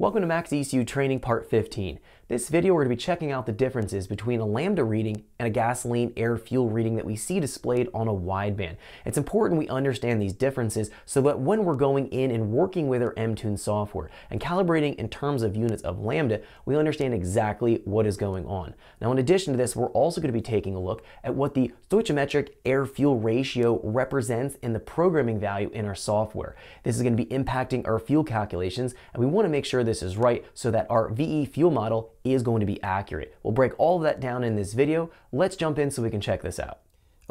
Welcome to MaxxEcu Training Part 15. This video we're going to be checking out the differences between a lambda reading and a gasoline air fuel reading that we see displayed on a wideband. It's important we understand these differences so that when we're going in and working with our MTune software and calibrating in terms of units of lambda, we understand exactly what is going on. Now in addition to this, we're also going to be taking a look at what the stoichiometric air fuel ratio represents in the programming value in our software. This is going to be impacting our fuel calculations and we want to make sure this is right so that our VE fuel model is going to be accurate. We'll break all of that down in this video. Let's jump in so we can check this out.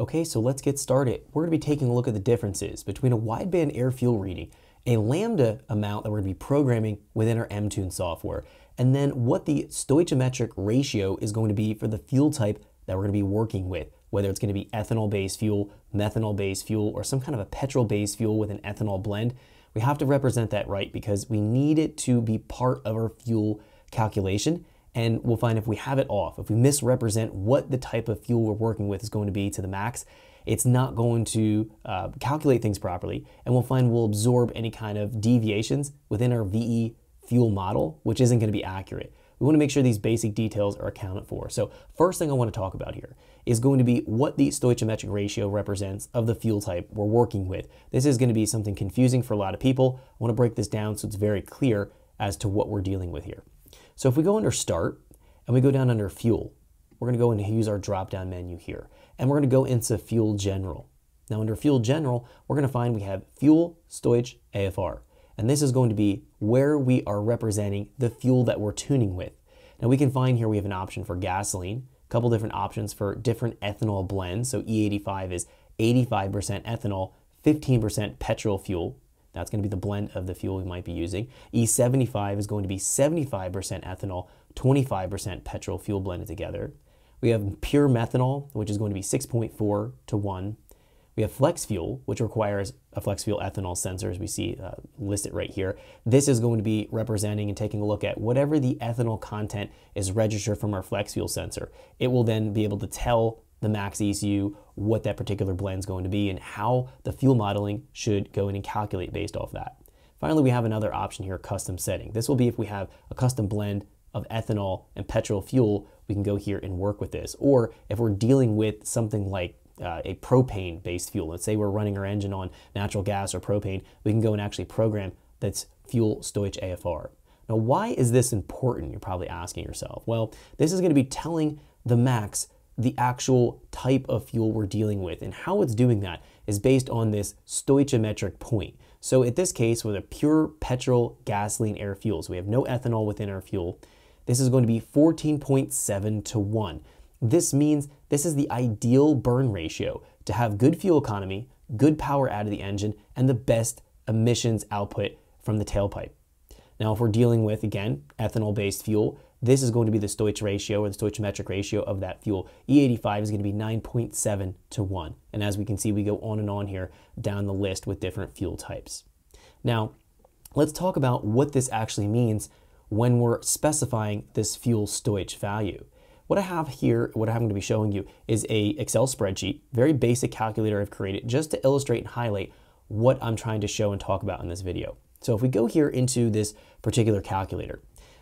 Okay, so let's get started. We're gonna be taking a look at the differences between a wideband air fuel reading, a lambda amount that we're gonna be programming within our MTune software, and then what the stoichiometric ratio is going to be for the fuel type that we're gonna be working with, whether it's gonna be ethanol-based fuel, methanol-based fuel, or some kind of a petrol-based fuel with an ethanol blend. We have to represent that right because we need it to be part of our fuel calculation and we'll find if we have it off, if we misrepresent what the type of fuel we're working with is going to be to the max, it's not going to uh, calculate things properly, and we'll find we'll absorb any kind of deviations within our VE fuel model, which isn't going to be accurate. We want to make sure these basic details are accounted for. So first thing I want to talk about here is going to be what the stoichiometric ratio represents of the fuel type we're working with. This is going to be something confusing for a lot of people. I want to break this down so it's very clear as to what we're dealing with here. So if we go under Start and we go down under Fuel, we're going to go and use our drop-down menu here. And we're going to go into Fuel General. Now under Fuel General, we're going to find we have Fuel, Stoich, AFR. And this is going to be where we are representing the fuel that we're tuning with. Now we can find here we have an option for gasoline, a couple different options for different ethanol blends. So E85 is 85% ethanol, 15% petrol fuel, that's going to be the blend of the fuel we might be using. E75 is going to be 75% ethanol, 25% petrol fuel blended together. We have pure methanol, which is going to be 6.4 to 1. We have flex fuel, which requires a flex fuel ethanol sensor, as we see uh, listed right here. This is going to be representing and taking a look at whatever the ethanol content is registered from our flex fuel sensor. It will then be able to tell the MaxxEcu, what that particular blend is going to be, and how the fuel modeling should go in and calculate based off that. Finally, we have another option here, custom setting. This will be if we have a custom blend of ethanol and petrol fuel, we can go here and work with this. Or if we're dealing with something like uh, a propane based fuel, let's say we're running our engine on natural gas or propane, we can go and actually program that's fuel Stoich AFR. Now, why is this important? You're probably asking yourself. Well, this is going to be telling the max the actual type of fuel we're dealing with. And how it's doing that is based on this stoichiometric point. So in this case, with a pure petrol gasoline air fuel, so we have no ethanol within our fuel, this is going to be 14.7 to 1. This means this is the ideal burn ratio to have good fuel economy, good power out of the engine, and the best emissions output from the tailpipe. Now, if we're dealing with, again, ethanol-based fuel, this is going to be the Stoich ratio or the stoichiometric ratio of that fuel. E85 is going to be 9.7 to 1. And as we can see, we go on and on here down the list with different fuel types. Now, let's talk about what this actually means when we're specifying this fuel Stoich value. What I have here, what I'm going to be showing you is a Excel spreadsheet, very basic calculator I've created just to illustrate and highlight what I'm trying to show and talk about in this video. So if we go here into this particular calculator,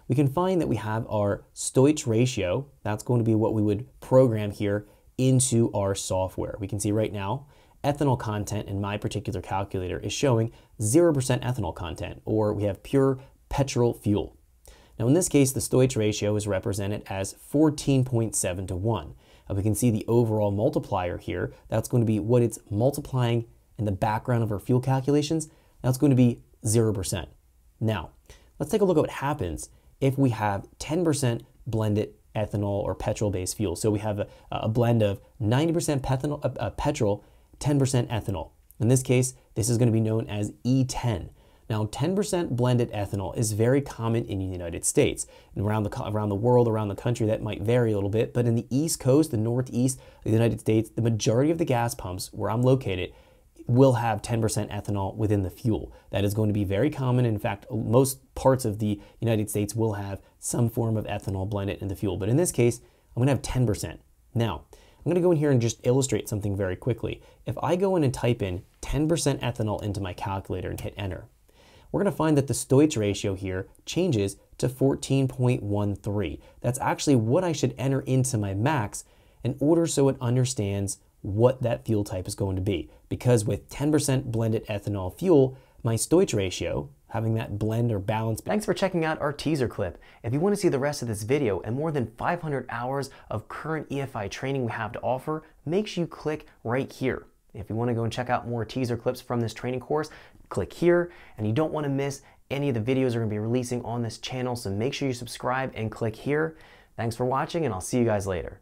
we can find that we have our Stoich ratio. That's going to be what we would program here into our software. We can see right now, ethanol content in my particular calculator is showing 0% ethanol content, or we have pure petrol fuel. Now in this case, the Stoich ratio is represented as 14.7 to 1. And we can see the overall multiplier here. That's going to be what it's multiplying in the background of our fuel calculations. That's going to be 0%. Now, let's take a look at what happens if we have 10% blended ethanol or petrol-based fuel. So we have a, a blend of 90% pethanol, uh, uh petrol, 10% ethanol. In this case, this is going to be known as E10. Now, 10% blended ethanol is very common in the United States. And around the, around the world, around the country, that might vary a little bit. But in the East Coast, the Northeast the United States, the majority of the gas pumps where I'm located will have 10% ethanol within the fuel. That is going to be very common. In fact, most parts of the United States will have some form of ethanol blended in the fuel. But in this case, I'm going to have 10%. Now, I'm going to go in here and just illustrate something very quickly. If I go in and type in 10% ethanol into my calculator and hit enter, we're going to find that the Stoich ratio here changes to 14.13. That's actually what I should enter into my max in order so it understands what that fuel type is going to be. Because with 10% blended ethanol fuel, my Stoich ratio, having that blend or balance. Thanks for checking out our teaser clip. If you want to see the rest of this video and more than 500 hours of current EFI training we have to offer, make sure you click right here. If you want to go and check out more teaser clips from this training course, click here. And you don't want to miss any of the videos we're going to be releasing on this channel, so make sure you subscribe and click here. Thanks for watching, and I'll see you guys later.